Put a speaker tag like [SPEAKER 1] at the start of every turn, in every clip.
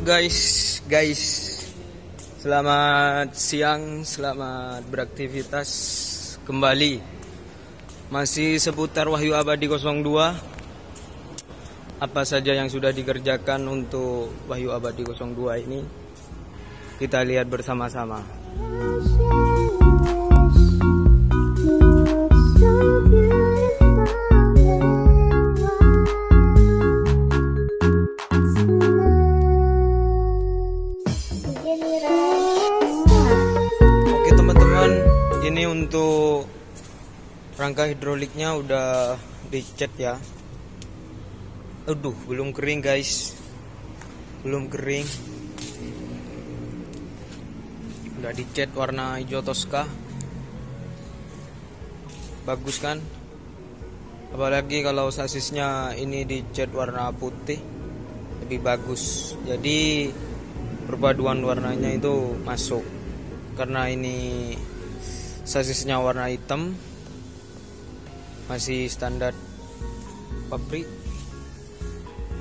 [SPEAKER 1] Guys. Guys, selamat siang, selamat beraktivitas kembali. Masih seputar Wahyu Abadi 02. Apa saja yang sudah dikerjakan untuk Wahyu Abadi 02 ini? Kita lihat bersama-sama. Rangka hidroliknya udah dicat ya. Aduh, belum kering guys. Belum kering. Udah dicat warna hijau toska. Bagus kan? Apalagi kalau sasisnya ini dicat warna putih lebih bagus. Jadi perpaduan warnanya itu masuk karena ini sasisnya warna hitam masih standar pabrik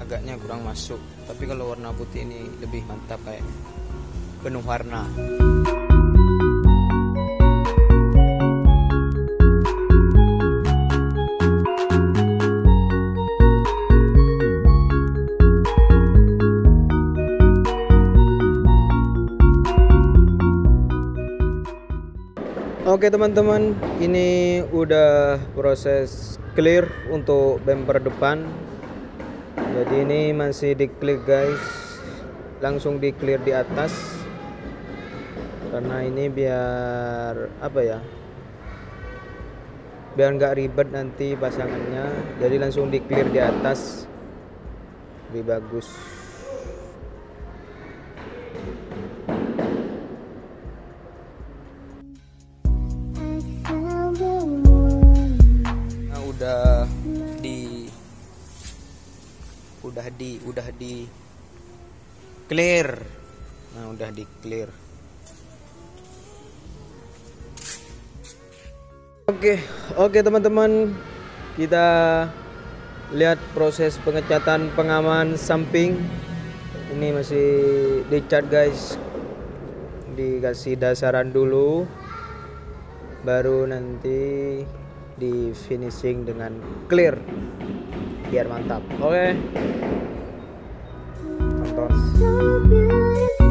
[SPEAKER 1] agaknya kurang masuk. Tapi kalau warna putih ini lebih mantap kayak penuh warna Oke teman-teman, ini udah proses clear untuk bumper depan. Jadi ini masih di clear guys, langsung di clear di atas. Karena ini biar apa ya? Biar nggak ribet nanti pasangannya. Jadi langsung di clear di atas, lebih bagus. Udah di udah di udah di clear. Nah udah di clear. Oke oke teman-teman. Kita lihat proses pengecatan pengaman samping. Ini masih dicat guys. Dikasih dasaran dulu. Baru nanti di finishing dengan clear. Biar mantap. Oke. Tonton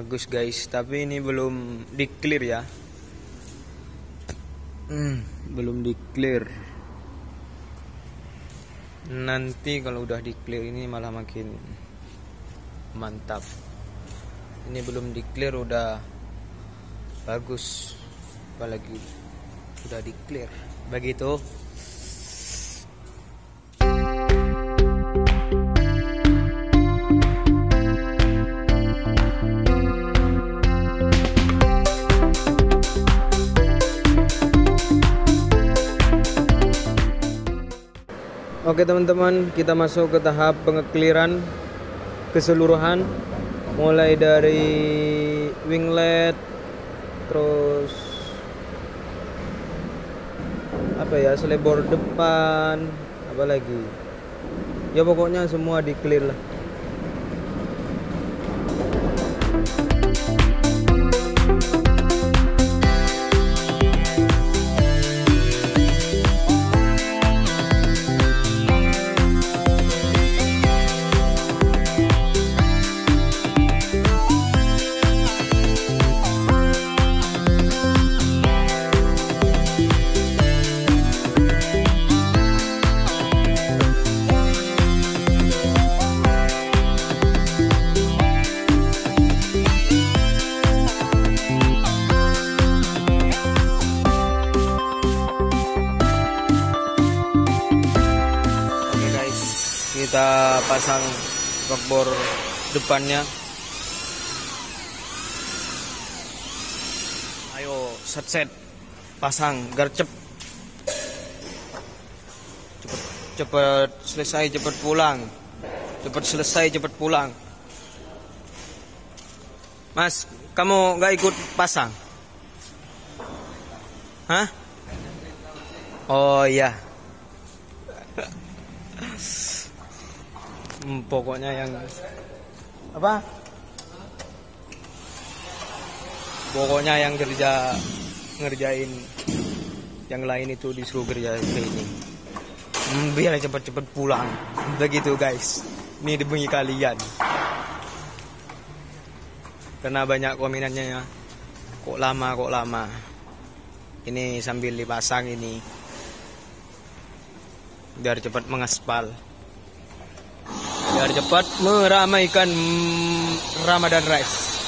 [SPEAKER 1] bagus guys. Tapi ini belum di clear ya. Hmm, belum di clear nanti kalau udah di clear ini malah makin mantap. Ini belum di clear udah bagus. Apalagi udah di clear begitu Oke teman-teman, kita masuk ke tahap pengekliran keseluruhan. Mulai dari winglet terus apa ya selebor depan apalagi ya pokoknya semua di clear lah pasang bakbor depannya. Ayo set set pasang gercep. Cepet cepet selesai cepet pulang. Cepet selesai cepet pulang. Mas, kamu nggak ikut pasang? Hah? Oh iya. Hmm, pokoknya yang apa? Pokoknya yang kerja ngerjain yang lain itu disuruh kerja ini. Hmm, biar cepet-cepet pulang. Begitu guys. Ini demi kalian. Karena banyak komenannya ya. Kok lama, kok lama. Ini sambil dipasang ini biar cepat mengaspal biar cepat meramaikan mm, Ramadan Rice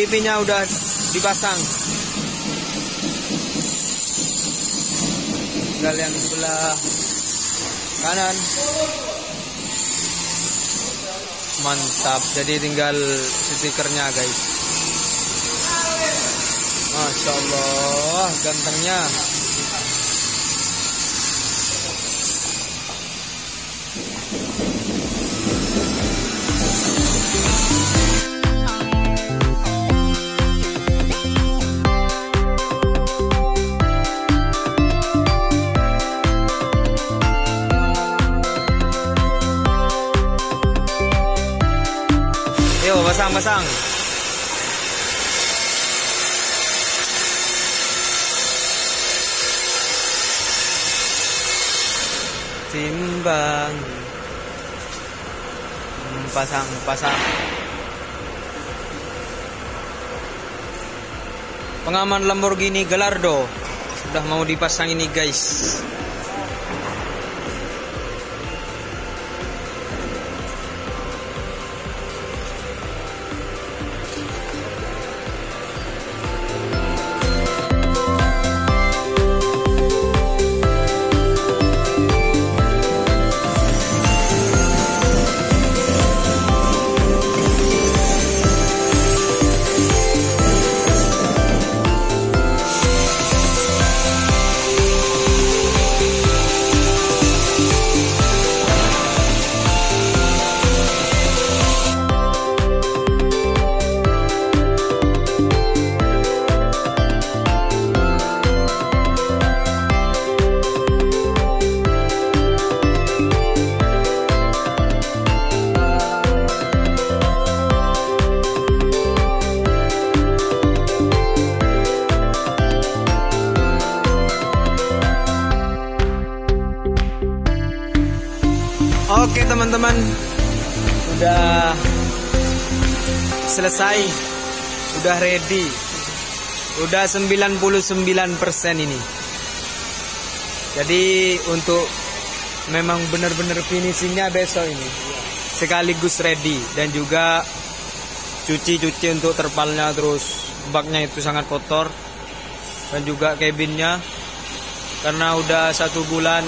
[SPEAKER 1] TV-nya udah dipasang. Tinggal yang sebelah kanan. Mantap. Jadi tinggal stikernya, guys. Masya Allah, gantengnya. Pasang-pasang. Timbang. Hmm, Pasang, pasang. Pengaman Lamborghini Gallardo sudah mau dipasang ini, guys. Oke teman-teman. Udah selesai. Udah ready. Udah 99% ini. Jadi untuk memang benar-benar finishingnya besok ini. Sekaligus ready. Dan juga cuci-cuci untuk terpalnya terus. Baknya itu sangat kotor. Dan juga cabinnya. Karena udah satu bulan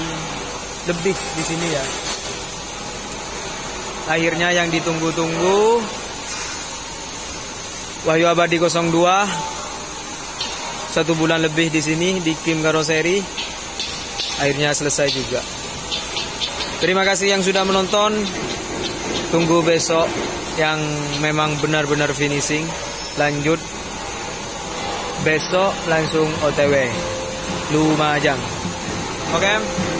[SPEAKER 1] lebih di sini ya akhirnya yang ditunggu-tunggu Wahyu Abadi 02 satu bulan lebih di sini di Kim Karoseri. Akhirnya selesai juga. Terima kasih yang sudah menonton. Tunggu besok yang memang benar-benar finishing. Lanjut. Besok langsung OTW Lumajang. Oke